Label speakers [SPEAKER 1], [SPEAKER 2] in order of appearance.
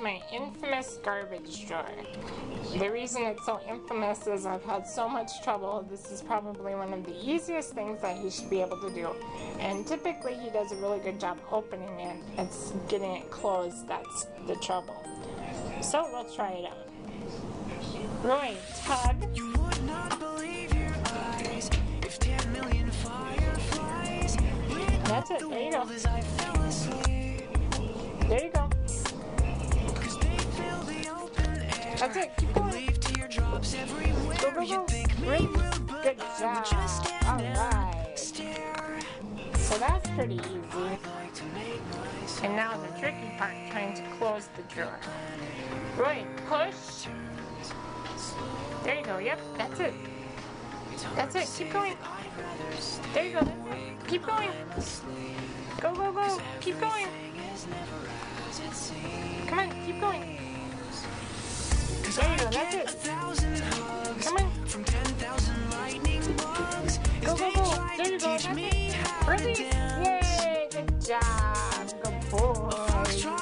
[SPEAKER 1] my infamous garbage drawer. The reason it's so infamous is I've had so much trouble. This is probably one of the easiest things that he should be able to do. And typically he does a really good job opening it. It's getting it closed that's the trouble. So we'll try it out. Roy, tug.
[SPEAKER 2] You would not believe your eyes if 10 million fireflies lit
[SPEAKER 1] That's it, there you go.
[SPEAKER 2] world as I fell asleep.
[SPEAKER 1] There you go. That's it, keep going. Go, go, go. Great. Good job. All right. So that's pretty easy. And now the tricky part, trying to close the drawer. Right, push. There you go. Yep, that's it. That's it. Keep going. There you go. Keep going. Go, go, go. Keep going. Come on, keep that's it.
[SPEAKER 2] a thousand hugs
[SPEAKER 1] Come on.
[SPEAKER 2] 10,000 lightning.
[SPEAKER 1] Go, go, go. There you go.
[SPEAKER 2] teach
[SPEAKER 1] That's it.
[SPEAKER 2] how to
[SPEAKER 1] Release.
[SPEAKER 2] dance.
[SPEAKER 1] Yay! Good job. Good boy.